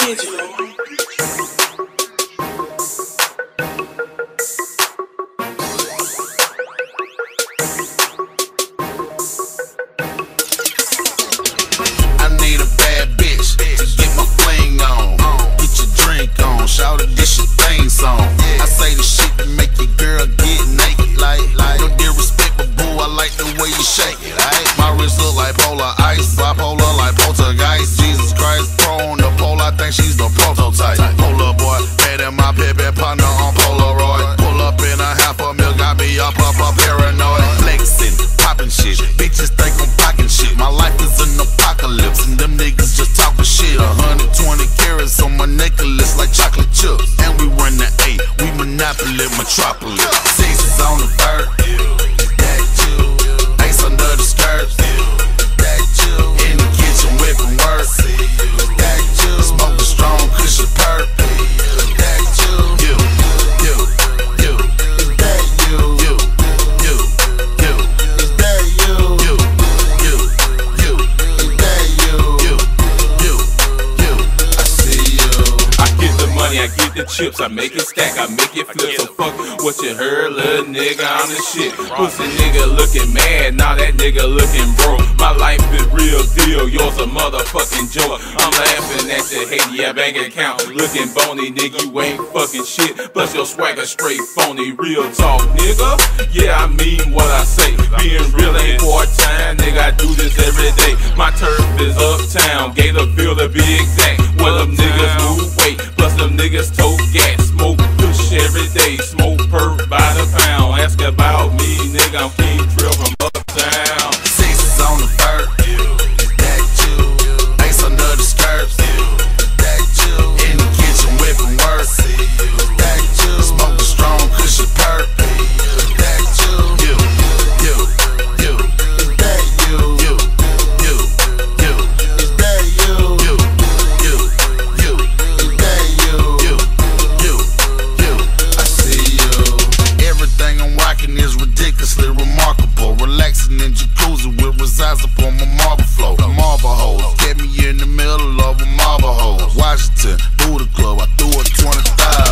attention. I need a bad bitch get my fling on. Get your drink on, shout it, this your thing song. I say the shit to make your girl metropolis. I get the chips, I make it stack, I make it flip. So fuck what you heard, little nigga, I'm the shit. Pussy nigga looking mad, now that nigga looking broke. My life is real deal, yours a motherfucking joke. I'm laughing at your hate, yeah, bank account looking bony, nigga, you ain't fucking shit. Plus your swagger straight phony, real talk, nigga. Yeah, I mean what I say. Being real ain't part time, nigga, I do this every day. My turf is uptown, Gatorville to be exact. Me, nigga, ridiculously remarkable. Relaxing in jacuzzi with resides upon my marble floor. Marble holes get me in the middle of a marble hole. Washington, Buddha Club, I threw a 20 thigh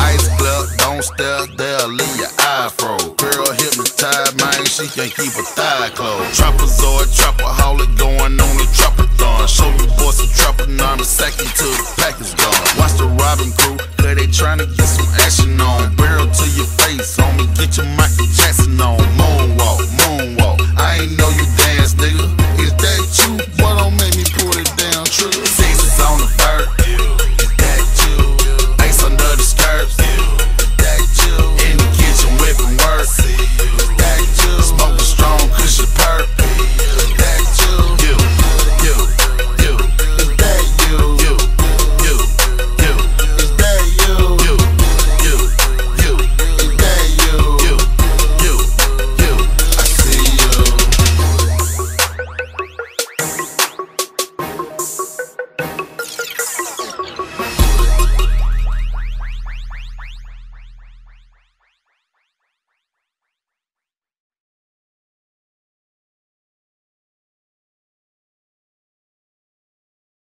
Ice glare, don't stare, they'll leave your eye froze. Girl hypnotized, man, she can't keep her thigh closed. Trapezoid, trapaholic going on the trapathon. Show you boys some trapanana, sack you till the pack is gone. Watch the Robin crew, cause they tryna get some action on. Barrel to your face,